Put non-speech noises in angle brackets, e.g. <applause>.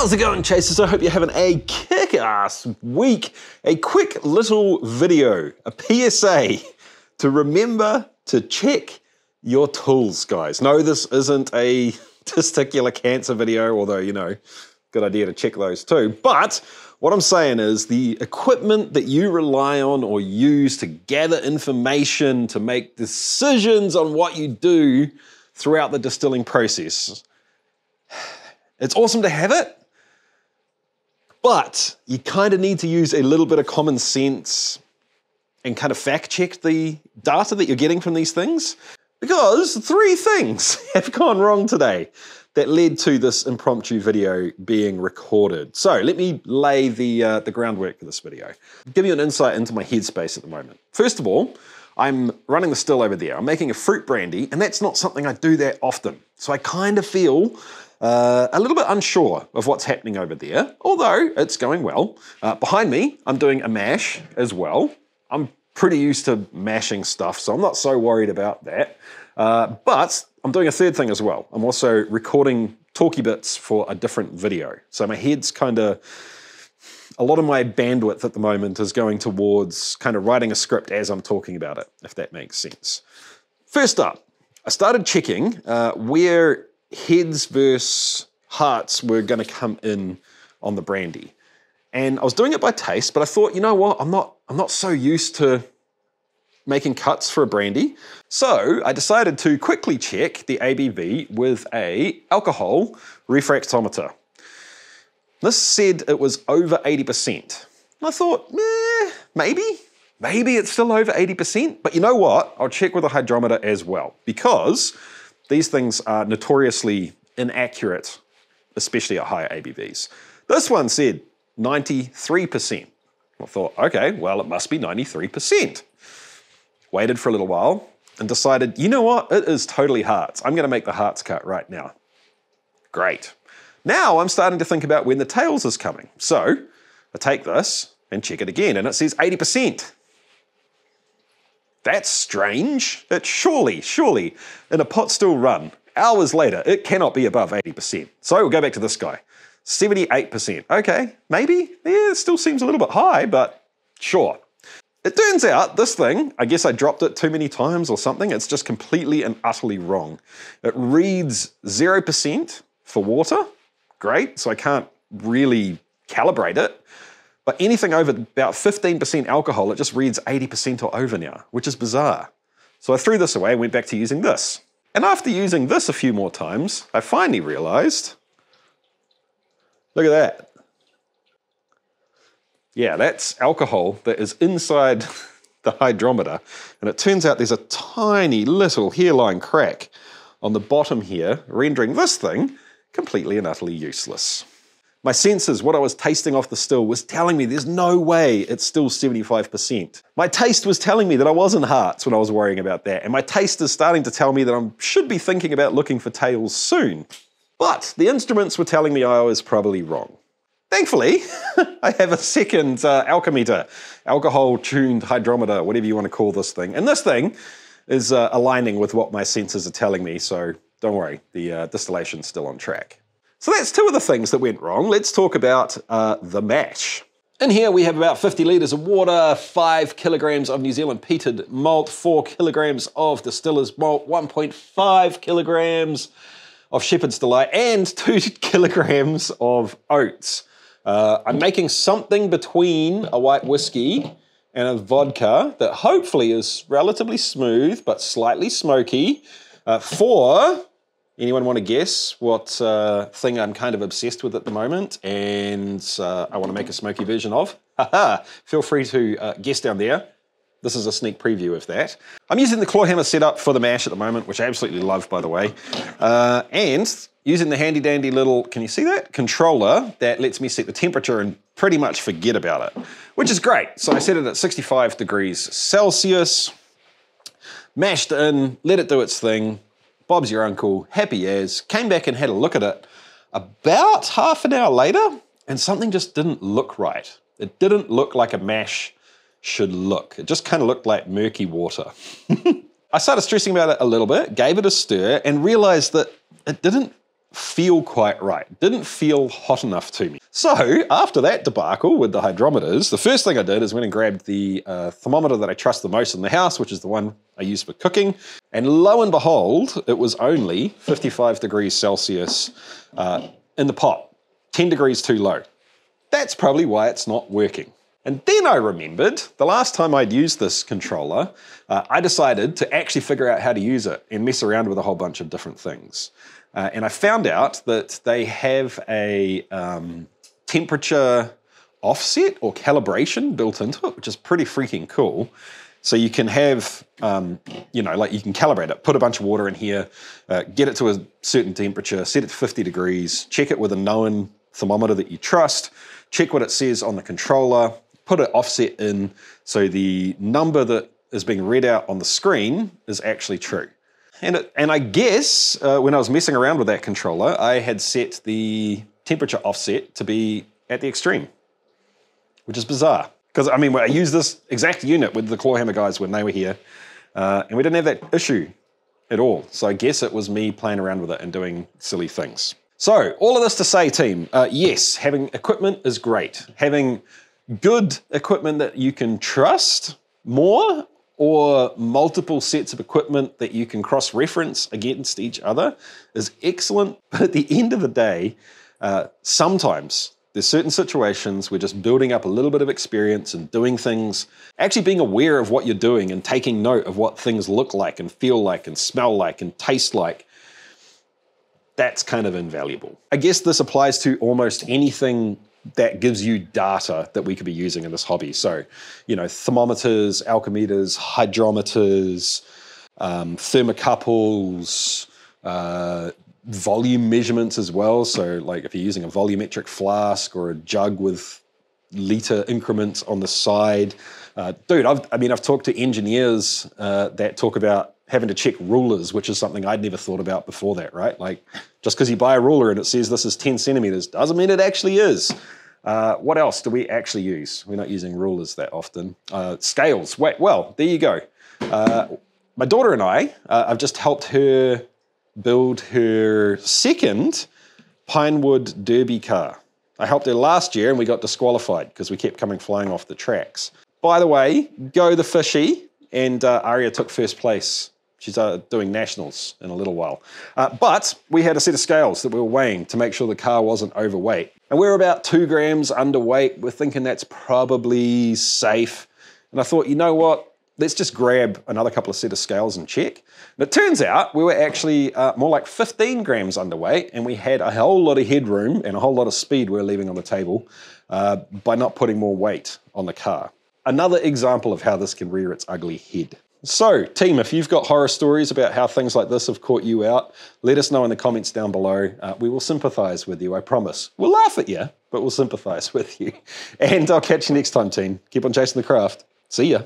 How's it going, Chasers? I hope you're having a kick ass week. A quick little video, a PSA to remember to check your tools, guys. No, this isn't a <laughs> testicular cancer video, although, you know, good idea to check those too. But what I'm saying is the equipment that you rely on or use to gather information, to make decisions on what you do throughout the distilling process. <sighs> It's awesome to have it, but you kind of need to use a little bit of common sense and kind of fact check the data that you're getting from these things. Because three things <laughs> have gone wrong today that led to this impromptu video being recorded. So let me lay the, uh, the groundwork for this video. Give you an insight into my headspace at the moment. First of all, I'm running the still over there. I'm making a fruit brandy, and that's not something I do that often. So I kind of feel uh, a little bit unsure of what's happening over there, although it's going well. Uh, behind me, I'm doing a mash as well. I'm pretty used to mashing stuff, so I'm not so worried about that. Uh, but I'm doing a third thing as well. I'm also recording talky bits for a different video. So my head's kind of, a lot of my bandwidth at the moment is going towards kind of writing a script as I'm talking about it, if that makes sense. First up, I started checking uh, where heads versus hearts were going to come in on the brandy. And I was doing it by taste, but I thought, you know what, I'm not, I'm not so used to making cuts for a brandy. So I decided to quickly check the ABV with a alcohol refractometer. This said it was over 80%. And I thought, eh, maybe, maybe it's still over 80%. But you know what? I'll check with a hydrometer as well because these things are notoriously inaccurate, especially at higher ABVs. This one said 93%. I thought, okay, well, it must be 93% waited for a little while, and decided, you know what, it is totally hearts. I'm going to make the hearts cut right now. Great. Now I'm starting to think about when the tails is coming. So I take this and check it again, and it says 80%. That's strange. It surely, surely, in a pot still run, hours later, it cannot be above 80%. So we'll go back to this guy. 78%. Okay, maybe. Yeah, it still seems a little bit high, but sure. It turns out this thing, I guess I dropped it too many times or something, it's just completely and utterly wrong. It reads 0% for water, great, so I can't really calibrate it. But anything over about 15% alcohol, it just reads 80% or over now, which is bizarre. So I threw this away and went back to using this. And after using this a few more times, I finally realized look at that. Yeah, that's alcohol that is inside <laughs> the hydrometer. And it turns out there's a tiny little hairline crack on the bottom here, rendering this thing completely and utterly useless. My senses, what I was tasting off the still, was telling me there's no way it's still 75%. My taste was telling me that I was in hearts when I was worrying about that, and my taste is starting to tell me that I should be thinking about looking for tails soon. But the instruments were telling me I was probably wrong. Thankfully, <laughs> I have a second uh, alchemeter, alcohol-tuned hydrometer, whatever you want to call this thing. And this thing is uh, aligning with what my senses are telling me, so don't worry, the uh, distillation's still on track. So that's two of the things that went wrong. Let's talk about uh, the mash. In here we have about 50 litres of water, 5 kilograms of New Zealand peated malt, 4 kilograms of distiller's malt, 1.5 kilograms of shepherd's delight, and 2 <laughs> kilograms of oats. Uh, I'm making something between a white whiskey and a vodka that hopefully is relatively smooth but slightly smoky. Uh, for anyone want to guess what uh, thing I'm kind of obsessed with at the moment and uh, I want to make a smoky version of? Haha! Feel free to uh, guess down there. This is a sneak preview of that. I'm using the Clawhammer setup for the mash at the moment, which I absolutely love, by the way. Uh, and using the handy dandy little, can you see that? Controller that lets me set the temperature and pretty much forget about it, which is great. So I set it at 65 degrees Celsius, mashed in, let it do its thing. Bob's your uncle, happy as, came back and had a look at it about half an hour later, and something just didn't look right. It didn't look like a mash should look. It just kind of looked like murky water. <laughs> I started stressing about it a little bit, gave it a stir, and realized that it didn't feel quite right. Didn't feel hot enough to me. So after that debacle with the hydrometers, the first thing I did is went and grabbed the uh, thermometer that I trust the most in the house, which is the one I use for cooking. And lo and behold, it was only 55 degrees Celsius uh, in the pot, 10 degrees too low. That's probably why it's not working. And then I remembered the last time I'd used this controller, uh, I decided to actually figure out how to use it and mess around with a whole bunch of different things. Uh, and I found out that they have a um, temperature offset or calibration built into it, which is pretty freaking cool. So you can have, um, you know, like you can calibrate it, put a bunch of water in here, uh, get it to a certain temperature, set it to 50 degrees, check it with a known thermometer that you trust, check what it says on the controller, put an offset in so the number that is being read out on the screen is actually true. And, it, and I guess uh, when I was messing around with that controller, I had set the temperature offset to be at the extreme, which is bizarre. Because I mean, I used this exact unit with the Clawhammer guys when they were here, uh, and we didn't have that issue at all. So I guess it was me playing around with it and doing silly things. So, all of this to say, team, uh, yes, having equipment is great. Having good equipment that you can trust more or multiple sets of equipment that you can cross reference against each other is excellent. <laughs> But at the end of the day, uh, sometimes there's certain situations where just building up a little bit of experience and doing things, actually being aware of what you're doing and taking note of what things look like and feel like and smell like and taste like, that's kind of invaluable. I guess this applies to almost anything that gives you data that we could be using in this hobby. So, you know, thermometers, alchimeters, hydrometers, um, thermocouples, uh, volume measurements as well. So, like if you're using a volumetric flask or a jug with liter increments on the side. Uh, dude, I've, I mean, I've talked to engineers uh, that talk about having to check rulers, which is something I'd never thought about before that, right? Like, just because you buy a ruler and it says this is 10 centimeters doesn't mean it actually is. Uh, what else do we actually use? We're not using rulers that often. Uh, scales. Wait, well, there you go. Uh, my daughter and I, uh, I've just helped her build her second Pinewood Derby car. I helped her last year and we got disqualified because we kept coming flying off the tracks. By the way, go the fishy, and uh, Aria took first place She's uh, doing nationals in a little while. Uh, but we had a set of scales that we were weighing to make sure the car wasn't overweight. And we we're about two grams underweight. We're thinking that's probably safe. And I thought, you know what? Let's just grab another couple of set of scales and check. And it turns out we were actually uh, more like 15 grams underweight, and we had a whole lot of headroom and a whole lot of speed we were leaving on the table uh, by not putting more weight on the car. Another example of how this can rear its ugly head. So, team, if you've got horror stories about how things like this have caught you out, let us know in the comments down below. Uh, we will sympathize with you, I promise. We'll laugh at you, but we'll sympathize <laughs> with you. And I'll catch you next time, team. Keep on chasing the craft. See ya.